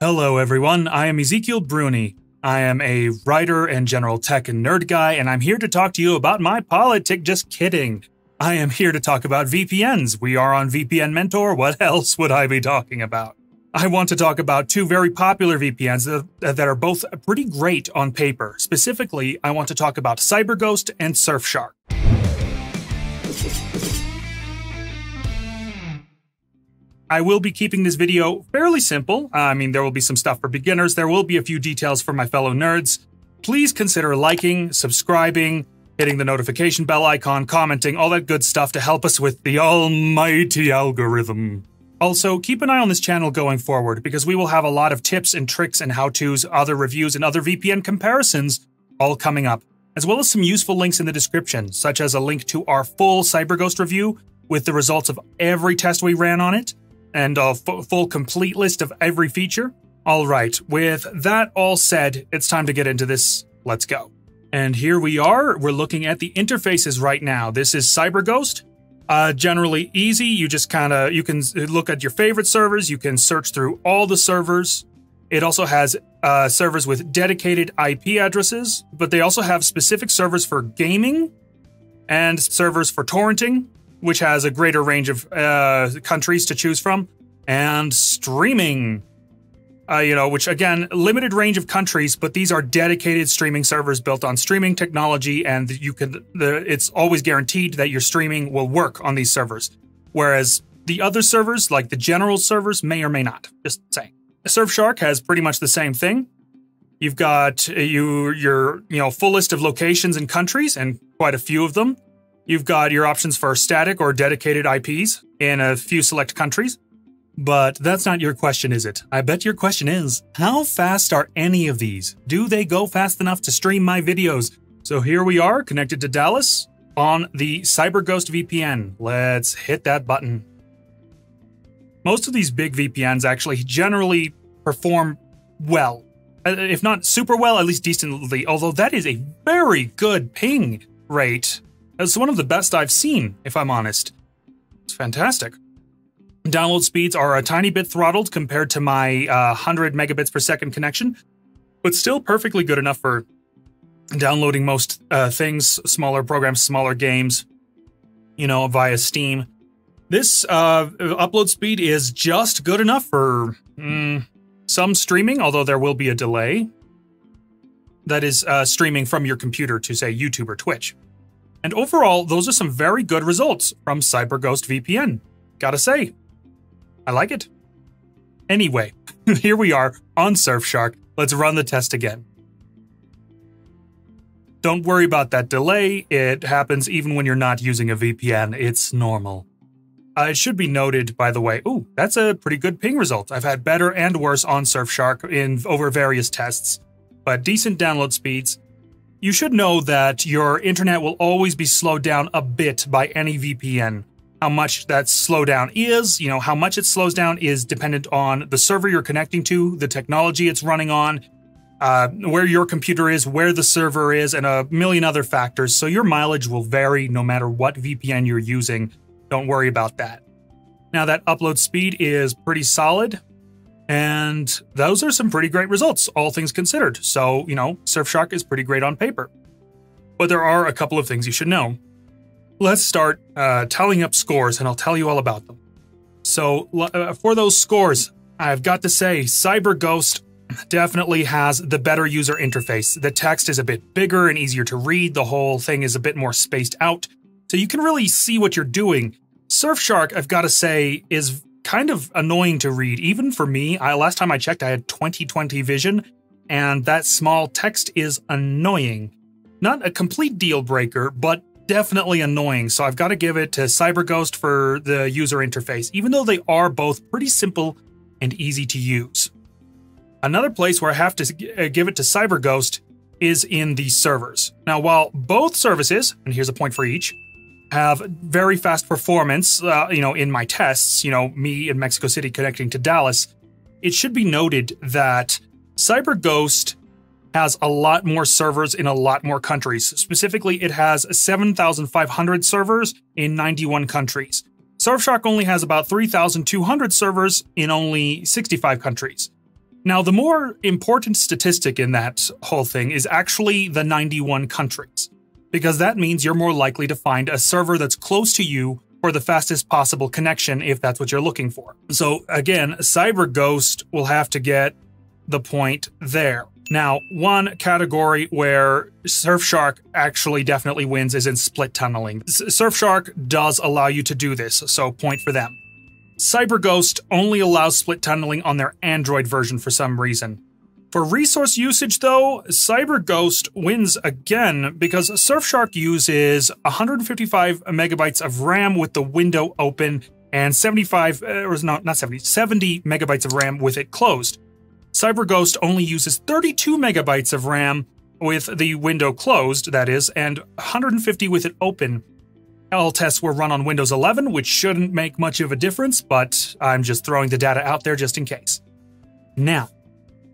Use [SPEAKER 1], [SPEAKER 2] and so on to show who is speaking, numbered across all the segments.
[SPEAKER 1] Hello, everyone. I am Ezequiel Bruni. I am a writer and general tech and nerd guy, and I'm here to talk to you about my politic. Just kidding. I am here to talk about VPNs. We are on VPN Mentor. What else would I be talking about? I want to talk about two very popular VPNs that, that are both pretty great on paper. Specifically, I want to talk about CyberGhost and Surfshark. I will be keeping this video fairly simple. Uh, I mean, there will be some stuff for beginners. There will be a few details for my fellow nerds. Please consider liking, subscribing, hitting the notification bell icon, commenting, all that good stuff to help us with the almighty algorithm. Also, keep an eye on this channel going forward because we will have a lot of tips and tricks and how-tos, other reviews, and other VPN comparisons all coming up, as well as some useful links in the description, such as a link to our full CyberGhost review with the results of every test we ran on it, and a full complete list of every feature. All right, with that all said, it's time to get into this. Let's go. And here we are. We're looking at the interfaces right now. This is CyberGhost. Uh, generally easy. You just kind of you can look at your favorite servers. You can search through all the servers. It also has uh, servers with dedicated IP addresses, but they also have specific servers for gaming and servers for torrenting which has a greater range of uh, countries to choose from, and streaming. Uh, you know, which again, limited range of countries, but these are dedicated streaming servers built on streaming technology, and you can. The, it's always guaranteed that your streaming will work on these servers, whereas the other servers, like the general servers, may or may not. Just saying. Surfshark has pretty much the same thing. You've got uh, you your you know full list of locations and countries, and quite a few of them. You've got your options for static or dedicated IPs in a few select countries. But that's not your question, is it? I bet your question is how fast are any of these? Do they go fast enough to stream my videos? So here we are, connected to Dallas on the CyberGhost VPN. Let's hit that button. Most of these big VPNs actually generally perform well. Uh, if not super well, at least decently, although that is a very good ping rate it's one of the best I've seen, if I'm honest. It's fantastic. Download speeds are a tiny bit throttled compared to my uh, 100 megabits per second connection, but still perfectly good enough for downloading most uh, things, smaller programs, smaller games, you know, via Steam. This uh, upload speed is just good enough for mm, some streaming, although there will be a delay. That is uh, streaming from your computer to, say, YouTube or Twitch. And overall, those are some very good results from CyberGhost VPN. Gotta say, I like it. Anyway, here we are on Surfshark. Let's run the test again. Don't worry about that delay. It happens even when you're not using a VPN. It's normal. Uh, it should be noted, by the way, ooh, that's a pretty good ping result. I've had better and worse on Surfshark in over various tests, but decent download speeds, you should know that your internet will always be slowed down a bit by any VPN. How much that slowdown is, you know, how much it slows down is dependent on the server you're connecting to, the technology it's running on, uh, where your computer is, where the server is, and a million other factors. So your mileage will vary no matter what VPN you're using. Don't worry about that. Now, that upload speed is pretty solid. And those are some pretty great results, all things considered. So, you know, Surfshark is pretty great on paper. But there are a couple of things you should know. Let's start uh, tallying up scores, and I'll tell you all about them. So, uh, for those scores, I've got to say, CyberGhost definitely has the better user interface. The text is a bit bigger and easier to read, the whole thing is a bit more spaced out, so you can really see what you're doing. Surfshark, I've got to say, is kind of annoying to read, even for me. I, last time I checked, I had 2020 vision, and that small text is annoying. Not a complete deal breaker, but definitely annoying. So I've got to give it to CyberGhost for the user interface, even though they are both pretty simple and easy to use. Another place where I have to uh, give it to CyberGhost is in the servers. Now, while both services, and here's a point for each, have very fast performance, uh, you know, in my tests, you know, me in Mexico City connecting to Dallas, it should be noted that CyberGhost has a lot more servers in a lot more countries. Specifically, it has 7,500 servers in 91 countries. Surfshark only has about 3,200 servers in only 65 countries. Now, the more important statistic in that whole thing is actually the 91 countries, because that means you're more likely to find a server that's close to you for the fastest possible connection if that's what you're looking for. So again, CyberGhost will have to get the point there. Now, one category where Surfshark actually definitely wins is in split tunneling. Surfshark does allow you to do this, so point for them. CyberGhost only allows split tunneling on their Android version for some reason. For resource usage, though, CyberGhost wins again because Surfshark uses 155 megabytes of RAM with the window open and 75, uh, or not, not 70, 70 megabytes of RAM with it closed. CyberGhost only uses 32 megabytes of RAM with the window closed, that is, and 150 with it open. All tests were run on Windows 11, which shouldn't make much of a difference, but I'm just throwing the data out there just in case. Now,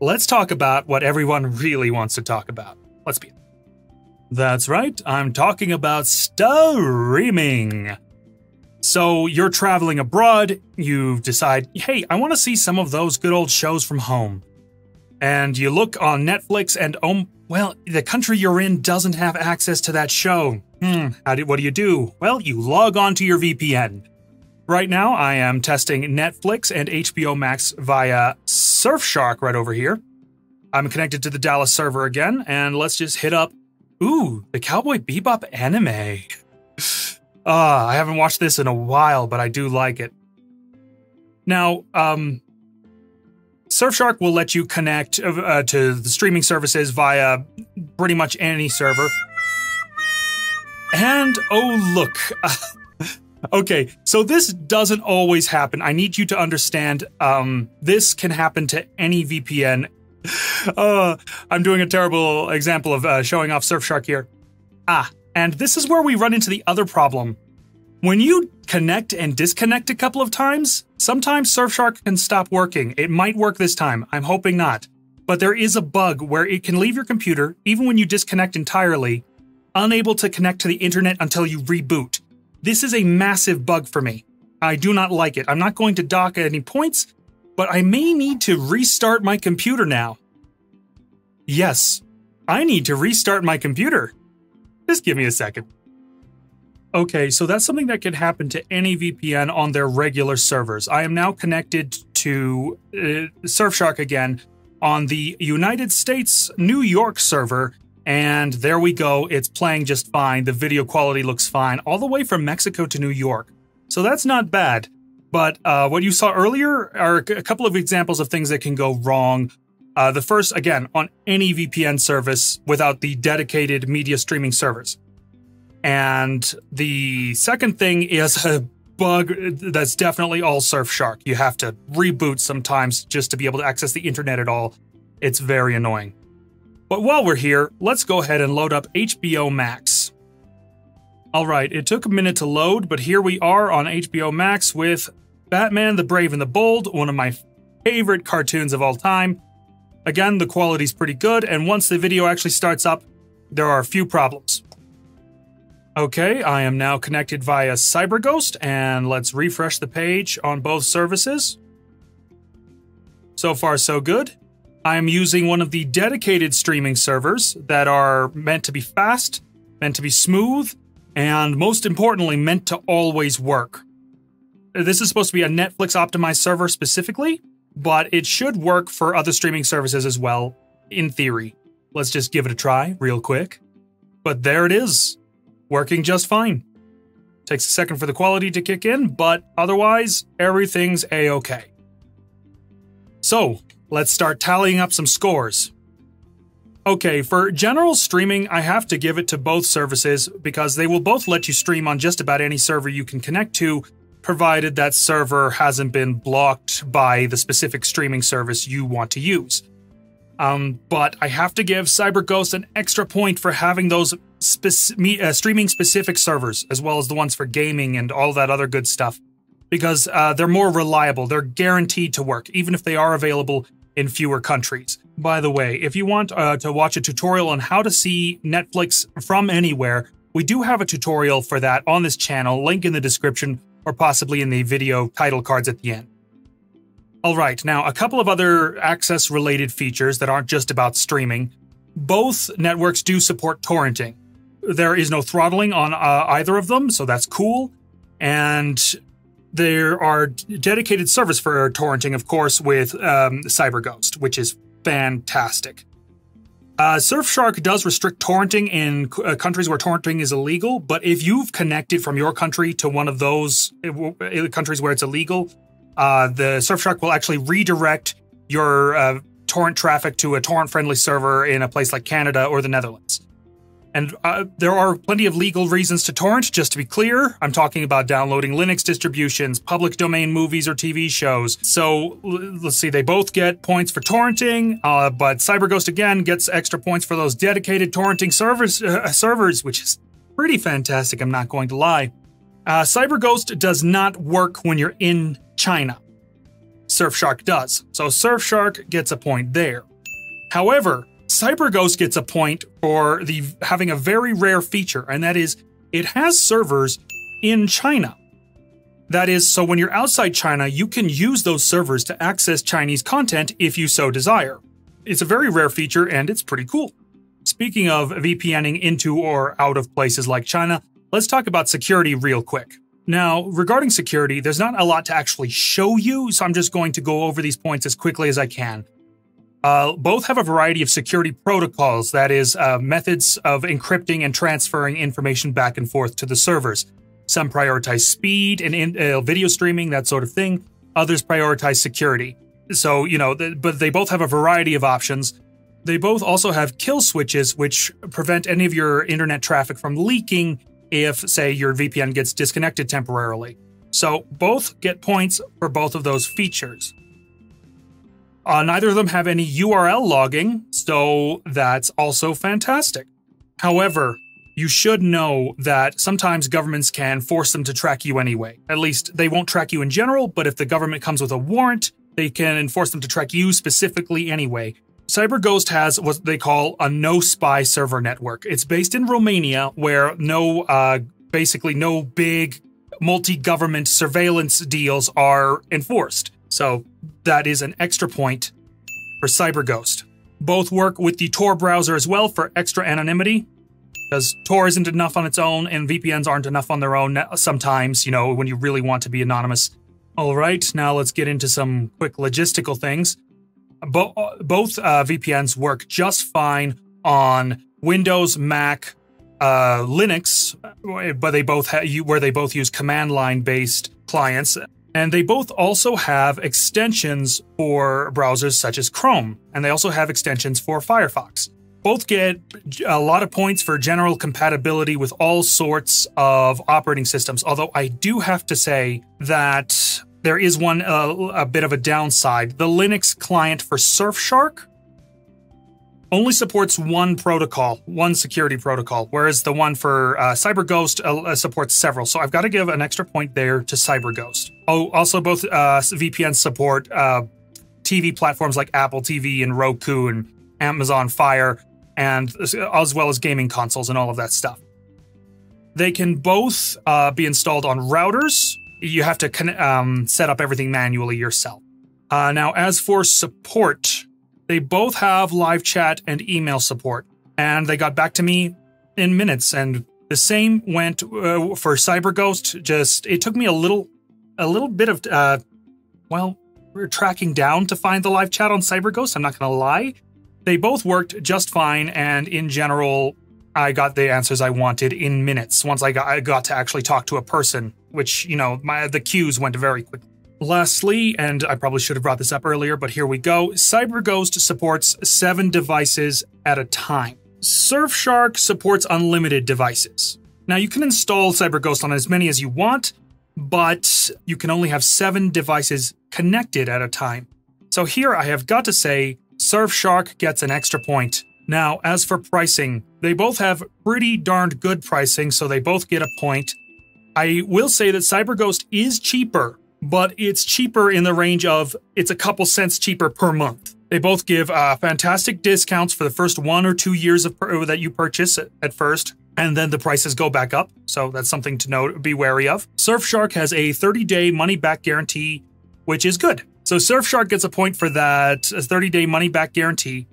[SPEAKER 1] let's talk about what everyone really wants to talk about. Let's be. That's right, I'm talking about streaming. So you're traveling abroad, you decide, hey, I want to see some of those good old shows from home and you look on Netflix and oh, well, the country you're in doesn't have access to that show. Hmm, how do, what do you do? Well, you log on to your VPN. Right now, I am testing Netflix and HBO Max via Surfshark right over here. I'm connected to the Dallas server again, and let's just hit up. Ooh, the Cowboy Bebop anime. Ah, uh, I haven't watched this in a while, but I do like it. Now, um, Surfshark will let you connect uh, to the streaming services via pretty much any server. And oh, look. okay, so this doesn't always happen. I need you to understand um, this can happen to any VPN. Uh, I'm doing a terrible example of uh, showing off Surfshark here. Ah, and this is where we run into the other problem. When you connect and disconnect a couple of times, sometimes Surfshark can stop working. It might work this time. I'm hoping not. But there is a bug where it can leave your computer, even when you disconnect entirely, unable to connect to the internet until you reboot. This is a massive bug for me. I do not like it. I'm not going to dock at any points, but I may need to restart my computer now. Yes, I need to restart my computer. Just give me a second. Okay, so that's something that can happen to any VPN on their regular servers. I am now connected to uh, Surfshark again on the United States New York server, and there we go. It's playing just fine. The video quality looks fine, all the way from Mexico to New York. So that's not bad. But uh, what you saw earlier are a couple of examples of things that can go wrong. Uh, the first, again, on any VPN service without the dedicated media streaming service. And the second thing is a bug that's definitely all Surfshark. You have to reboot sometimes just to be able to access the internet at all. It's very annoying. But while we're here, let's go ahead and load up HBO Max. Alright, it took a minute to load, but here we are on HBO Max with Batman the Brave and the Bold, one of my favorite cartoons of all time. Again, the quality's pretty good, and once the video actually starts up, there are a few problems. Okay, I am now connected via CyberGhost, and let's refresh the page on both services. So far, so good. I'm using one of the dedicated streaming servers that are meant to be fast, meant to be smooth, and most importantly, meant to always work. This is supposed to be a Netflix optimized server specifically, but it should work for other streaming services as well, in theory. Let's just give it a try real quick. But there it is working just fine. Takes a second for the quality to kick in, but otherwise, everything's a okay. So, let's start tallying up some scores. Okay, for general streaming, I have to give it to both services because they will both let you stream on just about any server you can connect to, provided that server hasn't been blocked by the specific streaming service you want to use. Um, but I have to give CyberGhost an extra point for having those uh, streaming specific servers, as well as the ones for gaming and all that other good stuff, because uh, they're more reliable. They're guaranteed to work, even if they are available in fewer countries. By the way, if you want uh, to watch a tutorial on how to see Netflix from anywhere, we do have a tutorial for that on this channel, link in the description, or possibly in the video title cards at the end. All right, now a couple of other access related features that aren't just about streaming. Both networks do support torrenting. There is no throttling on uh, either of them, so that's cool. And there are dedicated servers for torrenting, of course, with um, CyberGhost, which is fantastic. Uh, Surfshark does restrict torrenting in uh, countries where torrenting is illegal, but if you've connected from your country to one of those uh, countries where it's illegal, uh, the Surfshark will actually redirect your uh, torrent traffic to a torrent friendly server in a place like Canada or the Netherlands. And uh, there are plenty of legal reasons to torrent, just to be clear. I'm talking about downloading Linux distributions, public domain movies or TV shows. So let's see, they both get points for torrenting, uh, but CyberGhost again gets extra points for those dedicated torrenting servers, uh, servers, which is pretty fantastic, I'm not going to lie. Uh, CyberGhost does not work when you're in China. Surfshark does. So Surfshark gets a point there. However, CyberGhost gets a point for the having a very rare feature, and that is it has servers in China. That is, so when you're outside China, you can use those servers to access Chinese content if you so desire. It's a very rare feature and it's pretty cool. Speaking of VPNing into or out of places like China, let's talk about security real quick. Now, regarding security, there's not a lot to actually show you, so I'm just going to go over these points as quickly as I can. Uh, both have a variety of security protocols, that is, uh, methods of encrypting and transferring information back and forth to the servers. Some prioritize speed and in, uh, video streaming, that sort of thing. Others prioritize security. So, you know, th- but they both have a variety of options. They both also have kill switches, which prevent any of your internet traffic from leaking if, say, your VPN gets disconnected temporarily. So, both get points for both of those features. Uh, neither of them have any URL logging, so that's also fantastic. However, you should know that sometimes governments can force them to track you anyway. At least they won't track you in general, but if the government comes with a warrant, they can enforce them to track you specifically anyway. CyberGhost has what they call a no spy server network. It's based in Romania, where no, uh, basically, no big multi government surveillance deals are enforced. So that is an extra point for CyberGhost. Both work with the Tor browser as well for extra anonymity, because Tor isn't enough on its own, and VPNs aren't enough on their own sometimes, you know, when you really want to be anonymous. All right, now let's get into some quick logistical things. Bo- both uh, VPNs work just fine on Windows, Mac, uh, Linux, but they both ha- where they both use command line based clients. And they both also have extensions for browsers such as Chrome, and they also have extensions for Firefox. Both get a lot of points for general compatibility with all sorts of operating systems, although I do have to say that there is one uh, a bit of a downside. The Linux client for Surfshark only supports one protocol, one security protocol, whereas the one for uh, CyberGhost uh, supports several. So I've got to give an extra point there to CyberGhost. Oh, also both uh, VPNs support uh, TV platforms like Apple TV and Roku and Amazon Fire, and as well as gaming consoles and all of that stuff. They can both uh, be installed on routers. You have to um, set up everything manually yourself. Uh, now, as for support, they both have live chat and email support, and they got back to me in minutes. And the same went uh, for CyberGhost. Just it took me a little, a little bit of, uh, well, we're tracking down to find the live chat on CyberGhost. I'm not gonna lie. They both worked just fine, and in general, I got the answers I wanted in minutes. Once I got, I got to actually talk to a person, which you know, my the queues went very quickly. Lastly, and I probably should have brought this up earlier, but here we go CyberGhost supports seven devices at a time. Surfshark supports unlimited devices. Now, you can install CyberGhost on as many as you want, but you can only have seven devices connected at a time. So here I have got to say Surfshark gets an extra point. Now, as for pricing, they both have pretty darned good pricing, so they both get a point. I will say that CyberGhost is cheaper but it's cheaper in the range of it's a couple cents cheaper per month. They both give uh, fantastic discounts for the first one or two years of that you purchase at first, and then the prices go back up. So that's something to note, be wary of. Surfshark has a 30 day money back guarantee, which is good. So Surfshark gets a point for that, a 30 day money back guarantee.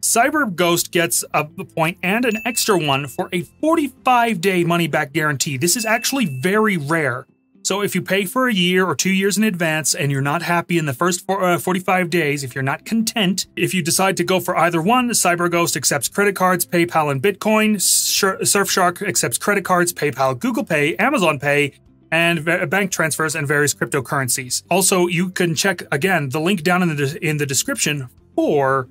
[SPEAKER 1] CyberGhost gets a point and an extra one for a 45 day money back guarantee. This is actually very rare. So if you pay for a year or two years in advance and you're not happy in the first four, uh, 45 days, if you're not content, if you decide to go for either one, CyberGhost accepts credit cards, PayPal, and Bitcoin. Surfshark accepts credit cards, PayPal, Google Pay, Amazon Pay, and bank transfers and various cryptocurrencies. Also, you can check again the link down in the in the description for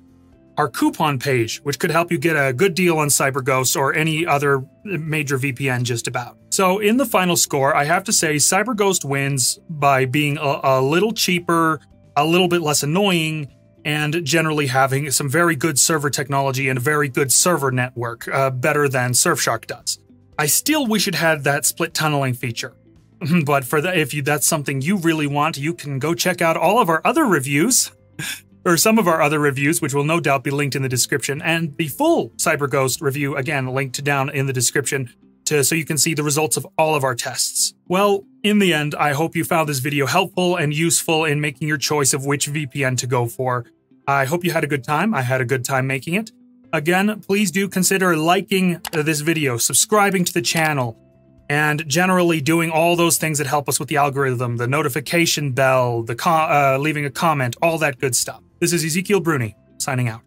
[SPEAKER 1] our coupon page, which could help you get a good deal on CyberGhost or any other major VPN just about. So, in the final score, I have to say CyberGhost wins by being a, a little cheaper, a little bit less annoying, and generally having some very good server technology and a very good server network, uh, better than Surfshark does. I still wish it had that split tunneling feature. but for that, if you, that's something you really want, you can go check out all of our other reviews or some of our other reviews, which will no doubt be linked in the description, and the full CyberGhost review, again, linked down in the description. To, so you can see the results of all of our tests. Well, in the end, I hope you found this video helpful and useful in making your choice of which VPN to go for. I hope you had a good time. I had a good time making it. Again, please do consider liking this video, subscribing to the channel, and generally doing all those things that help us with the algorithm, the notification bell, the uh, leaving a comment, all that good stuff. This is Ezequiel Bruni, signing out.